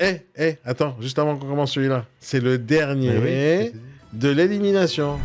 Eh, eh, attends, juste avant qu'on commence celui-là. C'est le dernier oui, de l'élimination.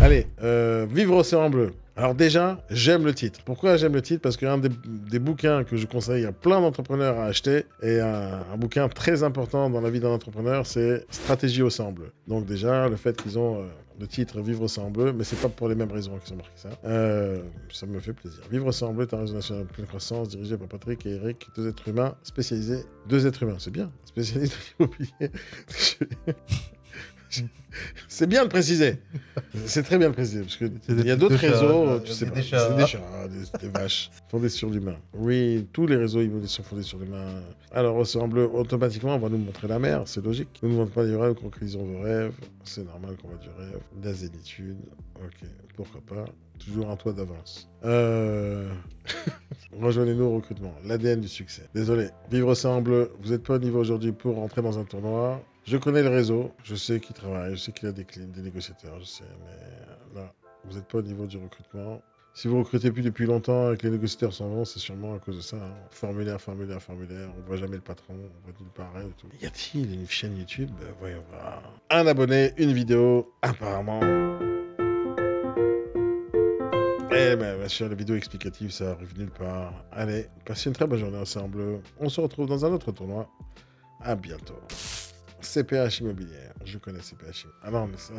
Allez, euh, Vivre Océan Bleu. Alors déjà, j'aime le titre. Pourquoi j'aime le titre? Parce qu'un des, des bouquins que je conseille à plein d'entrepreneurs à acheter, et un, un bouquin très important dans la vie d'un entrepreneur, c'est Stratégie Océan Bleu. Donc déjà, le fait qu'ils ont euh, le titre Vivre Océan Bleu, mais c'est pas pour les mêmes raisons qu'ils ont marqué ça. Euh, ça me fait plaisir. Vivre Océan Bleu est un réseau national de pleine croissance dirigé par Patrick et Eric, deux êtres humains spécialisés. Deux êtres humains, c'est bien. Spécialisés dans l'immobilier. C'est bien de préciser. C'est très bien de préciser. Parce que C'est des il y a d'autres de réseaux, euh, tu sais des pas. C'est des chats, des, des vaches, fondés sur l'humain. Oui, tous les réseaux sont fondés sur l'humain. Alors, Bleu, automatiquement, on va nous montrer la mer, c'est logique. Nous ne vendons pas du rêve, concrétisons vos rêves. C'est normal qu'on va du rêve. La zénitude, ok, pourquoi pas. Toujours un toit d'avance. Euh... Rejoignez-nous au recrutement. L'ADN du succès. Désolé. Vivre Bleu, vous n'êtes pas au niveau aujourd'hui pour rentrer dans un tournoi. Je connais le réseau, je sais qu'il travaille, je sais qu'il a des, clés, des négociateurs, je sais, mais là, vous n'êtes pas au niveau du recrutement. Si vous recrutez plus depuis longtemps et que les négociateurs s'en vont, c'est sûrement à cause de ça. hein. Formulaire, formulaire, formulaire, on voit jamais le patron, on voit nulle part rien tout. Y a-t-il une chaîne YouTube? Ben, Voyons voir. Un abonné, une vidéo, apparemment. Eh ben, bien sûr, la vidéo explicative, ça arrive nulle part. Allez, passez une très bonne journée ensemble. On se retrouve dans un autre tournoi. À bientôt. CPH Immobilière. Je connais CPH. Ah non, mais ça,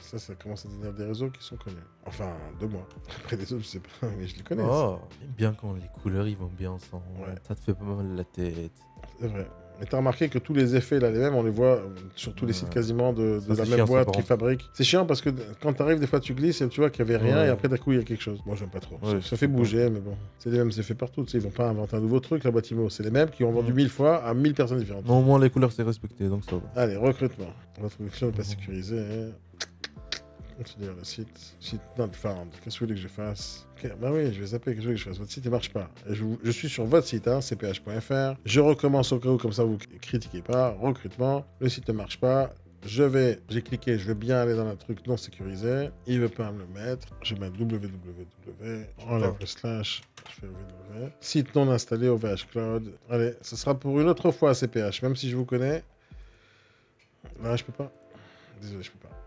ça, ça commence à devenir des réseaux qui sont connus. Enfin, de moi. Après les autres, je sais pas, mais je les connais. Oh, bien quand les couleurs ils vont bien ensemble. Ouais. Ça te fait pas mal la tête. C'est vrai. Mais t'as remarqué que tous les effets, là, les mêmes, on les voit euh, sur tous les sites quasiment de, la même chiant, boîte qui fabrique. C'est chiant parce que quand t'arrives, des fois, tu glisses et tu vois qu'il y avait rien Ouais. et après, d'un coup, il y a quelque chose. Moi, j'aime pas trop. Ouais, ça, fait bouger, mais bon. C'est les mêmes effets partout. Ils vont pas inventer un nouveau truc, la boîte IMO. C'est les mêmes qui ont vendu mille fois à mille personnes différentes. Non, au moins les couleurs c'est respecté donc ça va. Allez, recrutement. Votre connexion n'est pas sécurisée. hein. Continuez le site. Site not found. Qu'est-ce que vous voulez que je fasse Ok, Bah oui, je vais zapper. Qu'est-ce que vous voulez que je fasse Votre site ne marche pas. Je, suis sur votre site, hein, cph.fr. Je recommence au cas où, comme ça vous critiquez pas. Recrutement. Le site ne marche pas. Je vais, j'ai cliqué, je veux bien aller dans un truc non sécurisé. Il veut pas me le mettre. Je mettre www. Enlève le slash. Je fais www. Site non installé au VH Cloud. Allez, ce sera pour une autre fois CPH, même si je vous connais. Là, je peux pas. Désolé, je peux pas.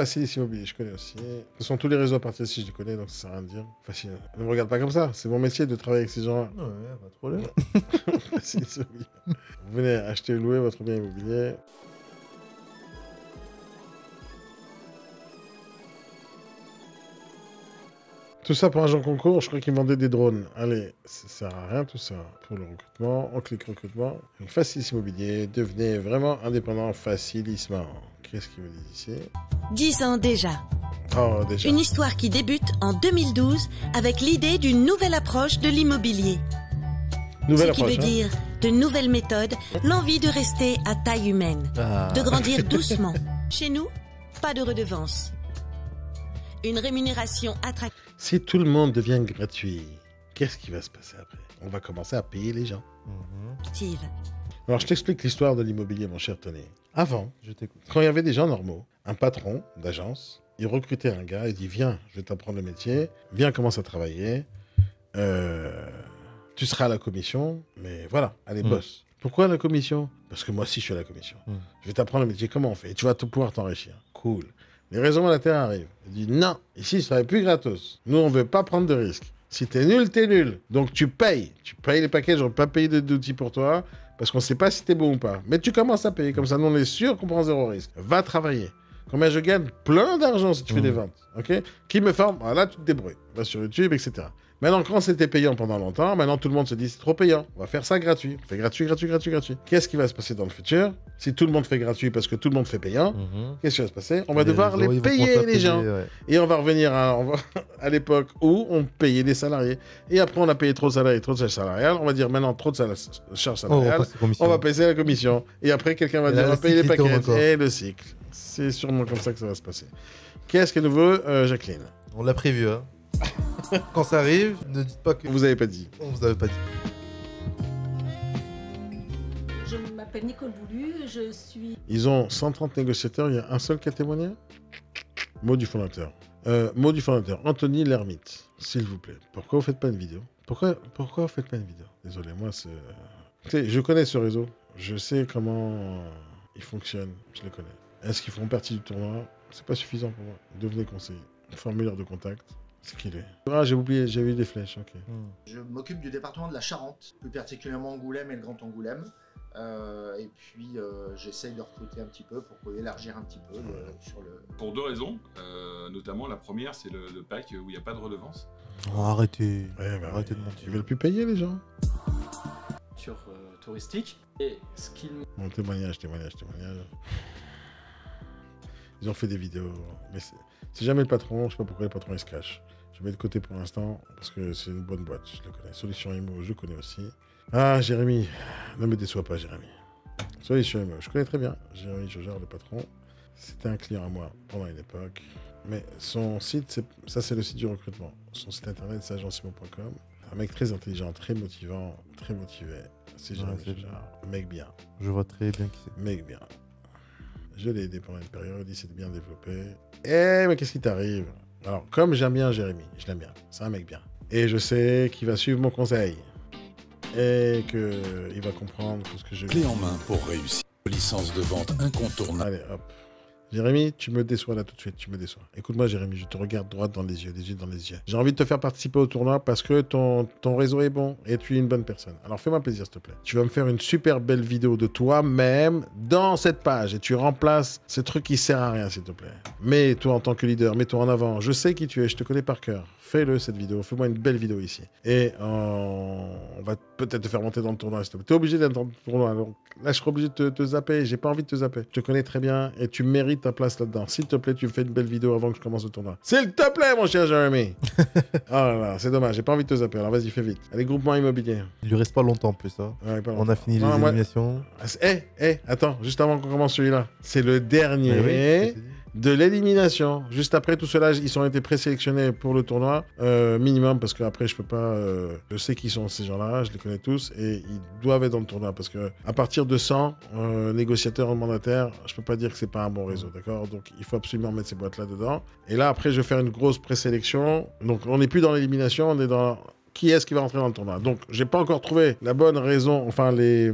Facilis Immobilier, je connais aussi. Ce sont tous les réseaux à partir d'ici, je les connais, donc ça sert à rien de dire. Facile. Ne me regarde pas comme ça. C'est mon métier de travailler avec ces gens-là. Ouais, pas de problème. Facilis Immobilier. Vous venez acheter ou louer votre bien immobilier. Tout ça pour un Jean concours, je crois qu'ils vendaient des drones. Allez, ça sert à rien tout ça. Pour le recrutement, on clique recrutement. Donc, Facilis Immobilier, devenez vraiment indépendant facilissement. Qu'est-ce qu'ils me disent ici 10 ans déjà. Oh, déjà. Une histoire qui débute en 2012 avec l'idée d'une nouvelle approche de l'immobilier. Nouvelle Ce qui approche. veut hein. dire de nouvelles méthodes, l'envie de rester à taille humaine, Ah. de grandir doucement. Chez nous, pas de redevance. Une rémunération attractive. Si tout le monde devient gratuit, qu'est-ce qui va se passer après? On va commencer à payer les gens. Alors, je t'explique l'histoire de l'immobilier, mon cher Tony. Avant, Je t'écoute. quand il y avait des gens normaux, un patron d'agence, il recrutait un gars, il dit Viens, je vais t'apprendre le métier, viens, commence à travailler, Euh, tu seras à la commission, mais voilà, allez, Mm. bosse. Pourquoi la commission? Parce que moi aussi, je suis à la commission. Mm. Je vais t'apprendre le métier, comment on fait, et tu vas tout pouvoir t'enrichir. Cool. Les raisons monétaires arrivent. Il dit Non, ici, ce serait plus gratos. Nous, on veut pas prendre de risques. Si t'es nul, t'es nul. Donc tu payes. Tu payes les on va pas payer de- d'outils pour toi parce qu'on sait pas si t'es bon ou pas. Mais tu commences à payer comme ça, nous on est sûr qu'on prend zéro risque. Va travailler. Combien je gagne? Plein d'argent si tu fais des ventes. Ok? Qui me forme? Ah, Là, tu te débrouilles. Va sur YouTube, etc. Maintenant, quand c'était payant pendant longtemps, maintenant tout le monde se dit c'est trop payant. On va faire ça gratuit. On fait gratuit, gratuit, gratuit, gratuit. Qu'est-ce qui va se passer dans le futur? Si tout le monde fait gratuit parce que tout le monde fait payant, Mhm. qu'est-ce qui va se passer? On va Les devoir les payer les payer, gens. ouais. Et on va revenir à, on va- à l'époque où on payait les salariés. Et après, on a payé trop de salariés, trop de charges salariales. On va dire maintenant trop de charges Oh, on salariales. on va payer la commission. Et après, quelqu'un va Et dire on va payer les paquets. Et le cycle. C'est sûrement comme ça que ça va se passer. Qu'est-ce que nous veut euh, Jacqueline? On l'a prévu, hein. Quand ça arrive, ne dites pas que Vous avez pas dit. on vous avait pas dit. Je m'appelle Nicole Boulu, je suis Ils ont 130 négociateurs, il y a un seul qui a témoigné? Mot du fondateur. Euh, mot du fondateur, Anthony Lermite, s'il vous plaît. Pourquoi vous faites pas une vidéo? Pourquoi, pourquoi vous faites pas une vidéo? Désolé, moi, c'est. Tu sais, je connais ce réseau. Je sais comment il fonctionne. Je le connais. Est-ce qu'ils font partie du tournoi? C'est pas suffisant pour moi. Devenez conseiller. Formulaire de contact. C'est qu'il est. Ah, j'ai oublié, j'ai vu des flèches, ok. Hmm. Je m'occupe du département de la Charente, plus particulièrement Angoulême et le Grand Angoulême. Euh, et puis euh, j'essaye de recruter un petit peu pour élargir un petit peu le- sur le. Pour deux raisons, euh, notamment la première, c'est le, le pack où il n'y a pas de redevance. Oh, arrêtez. Ouais, bah, Arrêtez de mentir. Ils veulent plus payer, les gens sur euh, touristique. Et ce qu'il Bon, témoignage, témoignage, témoignage. Ils ont fait des vidéos, mais c'est jamais le patron, je sais pas pourquoi le patron il se cache. Je mets de côté pour l'instant, parce que c'est une bonne boîte, je le connais. Solution Imo, je connais aussi. Ah, Jérémy, ne me déçois pas, Jérémy. Solution Imo, je connais très bien. Jérémy Jojard, le patron. C'était un client à moi pendant une époque. Mais son site, ça c'est le site du recrutement. Son site internet, c'est agencimo.com. Un mec très intelligent, très motivant, très motivé. C'est Jérémy Jojard. Mec bien. Je vois très bien qui c'est. Mec bien. Je l'ai aidé pendant une période, il s'est bien développé. Eh, mais qu'est-ce qui t'arrive? Alors, comme j'aime bien Jérémy, je l'aime bien, c'est un mec bien. Et je sais qu'il va suivre mon conseil. Et qu'il va comprendre tout ce que je Clé en main pour réussir. Licence de vente incontournable. Allez, hop. Jérémy, tu me déçois là tout de suite, tu me déçois. Écoute-moi, Jérémy, je te regarde droit dans les yeux, les yeux dans les yeux. J'ai envie de te faire participer au tournoi parce que ton, réseau est bon et tu es une bonne personne. Alors fais-moi plaisir, s'il te plaît. Tu vas me faire une super belle vidéo de toi-même dans cette page et tu remplaces ce truc qui sert à rien, s'il te plaît. Mais toi, en tant que leader, mets-toi en avant. Je sais qui tu es, je te connais par cœur. Fais-le cette vidéo, fais-moi une belle vidéo ici. Et euh, on va peut-être te faire monter dans le tournoi. T'es obligé d'être dans le tournoi. Donc là, je serai obligé de te, te zapper. J'ai pas envie de te zapper. Je te connais très bien et tu mérites ta place là-dedans. S'il te plaît, tu me fais une belle vidéo avant que je commence le tournoi. S'il te plaît, mon cher Jeremy. oh là là, c'est dommage. J'ai pas envie de te zapper. Alors vas-y, fais vite. Allez, groupement immobilier. Il lui reste pas longtemps en plus, ça. Ouais, pas On a fini Non, les moi- éliminations. Ah, c'est- Eh, eh, attends, juste avant qu'on commence celui-là. C'est le dernier De l'élimination. Juste après tout cela, ils ont été présélectionnés pour le tournoi euh, minimum parce qu'après je peux pas. euh, je sais qui sont ces gens-là, je les connais tous et ils doivent être dans le tournoi parce que à partir de 100 euh, négociateurs mandataires, je peux pas dire que c'est pas un bon réseau, d'accord? Donc il faut absolument mettre ces boîtes-là dedans. Et là après, je vais faire une grosse présélection. Donc on n'est plus dans l'élimination, on est dans qui est-ce qui va rentrer dans le tournoi. Donc, j'ai pas encore trouvé la bonne raison, enfin les,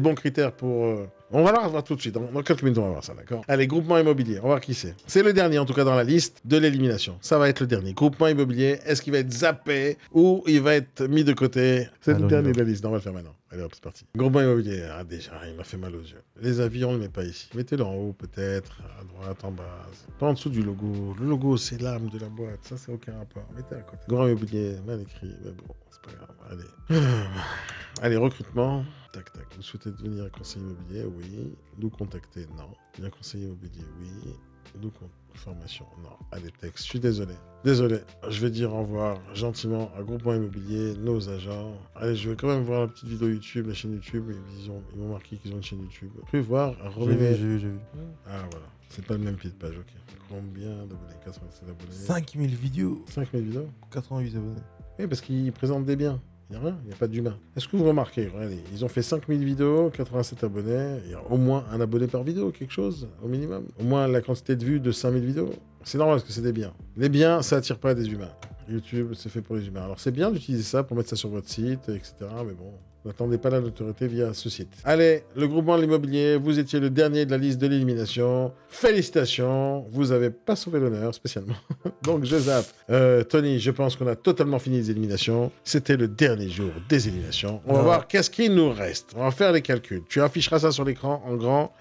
bons critères pour. On va la voir tout de suite. Dans, dans quelques minutes, on va voir ça, d'accord Allez, groupement immobilier. On va voir qui c'est. C'est le dernier, en tout cas, dans la liste de l'élimination. Ça va être le dernier. Groupement immobilier. Est-ce qu'il va être zappé ou il va être mis de côté? C'est le dernier de la liste. Non, on va le faire maintenant. Allez, hop, c'est parti. Groupement immobilier. Ah, déjà, il m'a fait mal aux yeux. Les avis, on ne le met pas ici. Mettez-le en haut, peut-être, à droite, en bas. Pas en dessous du logo. Le logo, c'est l'âme de la boîte. Ça, c'est aucun rapport. Mettez à côté. Grand immobilier, mal écrit. Mais bon, c'est pas grave. Allez. Allez, recrutement. Tac, tac. Vous souhaitez devenir conseiller immobilier? Oui. Nous contacter? Non. Devenir conseiller immobilier? Oui. Nous con- formation Non. Allez, texte. Je suis désolé. Désolé. Je vais dire au revoir gentiment à Groupement Immobilier, nos agents. Allez, je vais quand même voir la petite vidéo YouTube, la chaîne YouTube. Ils ont, ils m'ont marqué qu'ils ont une chaîne YouTube. Pouvez voir. J'ai vu, j'ai vu, j'ai vu. Ah, voilà. C'est pas le même pied de page, ok. Combien d'abonnés? 87 abonnés. 5000 vidéos, 5000 vidéos 88 abonnés. oui, parce qu'ils présentent des biens. Il n'y a rien, il a pas d'humain. Est-ce que vous remarquez Regardez, ils ont fait 5000 vidéos, 87 abonnés. Il y a au moins un abonné par vidéo, quelque chose, au minimum? Au moins la quantité de vues de 5000 vidéos? C'est normal parce que c'est des biens. Les biens, ça attire pas des humains. YouTube, c'est fait pour les humains. Alors c'est bien d'utiliser ça pour mettre ça sur votre site, etc. Mais bon, n'attendez pas la notoriété via ce site. Allez, le groupement de l'immobilier, vous étiez le dernier de la liste de l'élimination. Félicitations, vous avez pas sauvé l'honneur spécialement. Donc je zappe. Euh, Tony, je pense qu'on a totalement fini les éliminations. C'était le dernier jour des éliminations. On va voir qu'est-ce qu'il nous reste. On va faire les calculs. Tu afficheras ça sur l'écran en grand,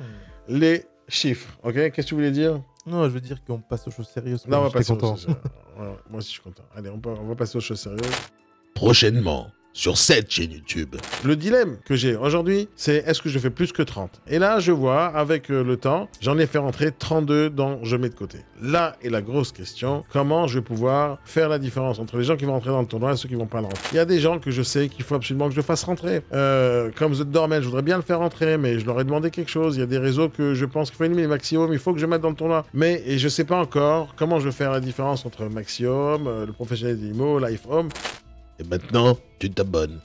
les chiffres. Ok? Qu'est-ce que tu voulais dire? Non, je veux dire qu'on passe aux choses sérieuses. Non, on va passer aux choses sérieuses. Moi aussi, je suis content. Allez, on, peut- on va passer aux choses sérieuses. Prochainement, sur cette chaîne YouTube. Le dilemme que j'ai aujourd'hui, c'est est-ce que je fais plus que 30 Et là, je vois, avec euh, le temps, j'en ai fait rentrer 32 dans je mets de côté. Là est la grosse question, comment je vais pouvoir faire la différence entre les gens qui vont rentrer dans le tournoi et ceux qui vont pas le rentrer? Il y a des gens que je sais qu'il faut absolument que je fasse rentrer. Euh, comme The Dormel, je voudrais bien le faire rentrer, mais je leur ai demandé quelque chose. Il y a des réseaux que je pense qu'il faut éliminer Maximum, il faut que je mette dans le tournoi. Mais et je sais pas encore comment je vais faire la différence entre Maximum, euh, le professionnel des IMO, Life Home Et maintenant, tu t'abonnes.